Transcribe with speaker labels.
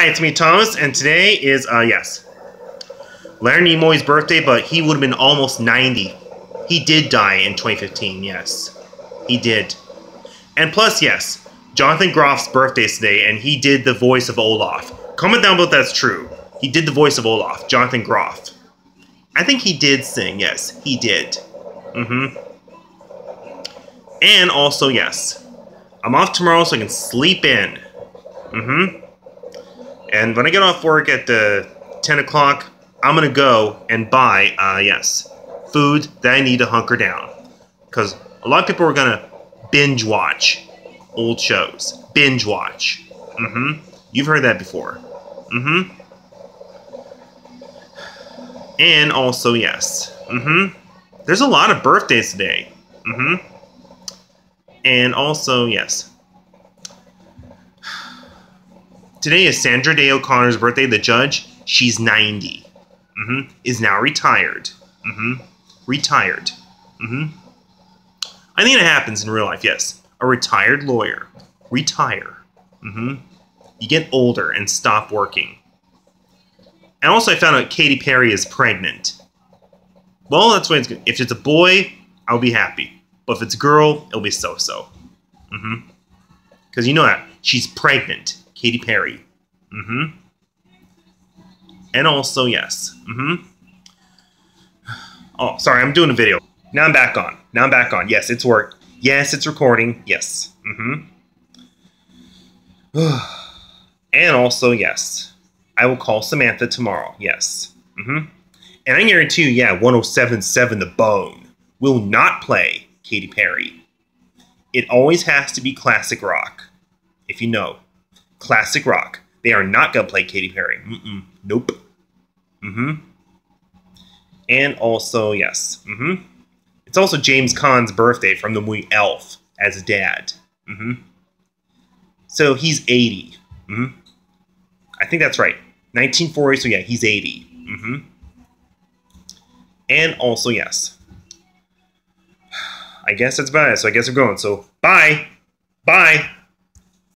Speaker 1: Hi, it's me, Thomas, and today is, uh, yes, Leonard Nimoy's birthday, but he would have been almost 90. He did die in 2015, yes. He did. And plus, yes, Jonathan Groff's birthday is today, and he did the voice of Olaf. Comment down below if that's true. He did the voice of Olaf, Jonathan Groff. I think he did sing, yes, he did. Mm-hmm. And also, yes, I'm off tomorrow so I can sleep in. Mm-hmm. And when I get off work at the 10 o'clock, I'm going to go and buy, uh, yes, food that I need to hunker down. Because a lot of people are going to binge watch old shows. Binge watch. Mm-hmm. You've heard that before. Mm-hmm. And also, yes. Mm-hmm. There's a lot of birthdays today. Mm-hmm. And also, yes. Today is Sandra Day O'Connor's birthday. The judge, she's 90. Mm-hmm. Is now retired. Mm-hmm. Retired. Mm-hmm. I think it happens in real life, yes. A retired lawyer. Retire. Mm-hmm. You get older and stop working. And also, I found out Katy Perry is pregnant. Well, that's what it's good. If it's a boy, I'll be happy. But if it's a girl, it'll be so-so. Mm-hmm. Because you know that. She's pregnant. Katy Perry. Mm-hmm. And also, yes. Mm-hmm. Oh, sorry, I'm doing a video. Now I'm back on. Now I'm back on. Yes, it's work. Yes, it's recording. Yes. Mm-hmm. and also, yes. I will call Samantha tomorrow. Yes. Mm-hmm. And I guarantee you, yeah, 1077 The Bone will not play Katy Perry. It always has to be classic rock. If you know. Classic rock. They are not going to play Katy Perry. Mm-mm. Nope. Mm-hmm. And also, yes. Mm-hmm. It's also James Caan's birthday from the movie Elf as dad. Mm-hmm. So he's 80. Mm-hmm. I think that's right. 1940, so yeah, he's 80. Mm-hmm. And also, yes. I guess that's about it. So I guess we're going. So bye. Bye.